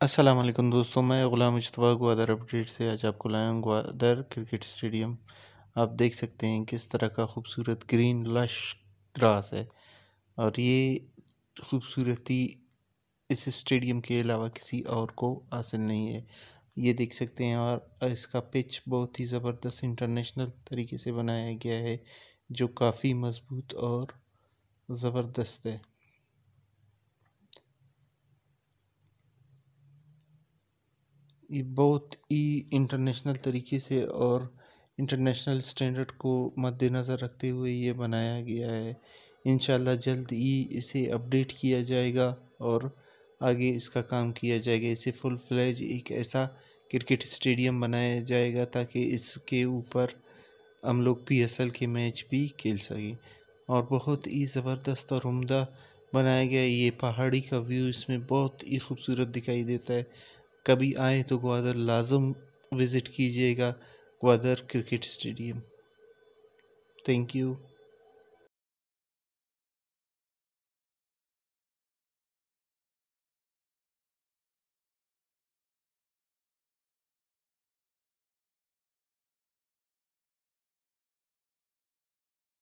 अस्सलाम वालेकुम दोस्तों, मैं ग़ुलाम मुशतबा ग्वादर अपडेट से आज आपको लाया हूँ ग्वादर क्रिकेट स्टेडियम। आप देख सकते हैं किस तरह का खूबसूरत ग्रीन लश ग्रास है और ये खूबसूरती इस स्टेडियम के अलावा किसी और को हासिल नहीं है। ये देख सकते हैं और इसका पिच बहुत ही ज़बरदस्त इंटरनेशनल तरीके से बनाया गया है, जो काफ़ी मज़बूत और ज़बरदस्त है। ये बहुत ही इंटरनेशनल तरीके से और इंटरनेशनल स्टैंडर्ड को मद्देनज़र रखते हुए ये बनाया गया है। इन जल्द ही इसे अपडेट किया जाएगा और आगे इसका काम किया जाएगा। इसे फुल फ्लैज एक ऐसा क्रिकेट स्टेडियम बनाया जाएगा ताकि इसके ऊपर हम लोग पी एस एल के मैच भी खेल सकें। और बहुत ही ज़बरदस्त और उमदा बनाया गया ये पहाड़ी का व्यू इसमें बहुत ही खूबसूरत दिखाई देता है। कभी आए तो ग्वादर लाजम विज़िट कीजिएगा Gwadar cricket stadium. Thank you